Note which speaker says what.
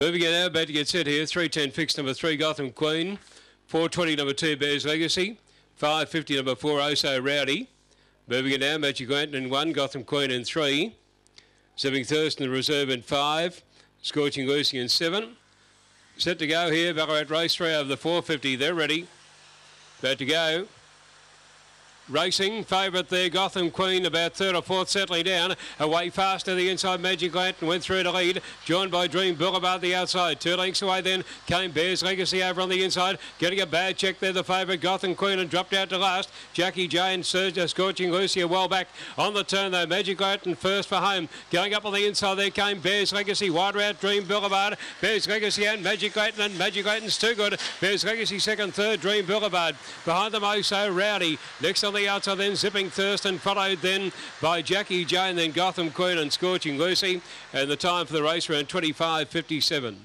Speaker 1: Moving it now, about to get set here. 310 fixed number three, Gotham Queen. 420 number two, Bears Legacy. 550 number four, Oso Rowdy. Moving it now, Magic Grant in one, Gotham Queen in three. Zipping Thurston the reserve in five. Scorching Lucy in seven. Set to go here, Ballarat race three over the 450. They're ready. About to go. Racing, favourite there, Gotham Queen, about third or fourth, settling down. Away fast to the inside, Magic Lantern went through to lead. Joined by Dream Boulevard the outside. Two lengths away then came Bears Legacy over on the inside. Getting a bad check there, the favourite, Gotham Queen, and dropped out to last. Jackie Jane, Serge, Scorching Lucy well back on the turn though. Magic Lantern first for home. Going up on the inside, there came Bears Legacy. Wider out, Dream Boulevard. Bears Legacy and Magic Lantern, and Magic Lantern's too good. Bears Legacy second, third, Dream Boulevard. Behind them, oh rowdy. Next on the the outside, then Zipping Thurston, followed then by Jackie Jane, then Gotham Queen and Scorching Lucy. And the time for the race around 25.57.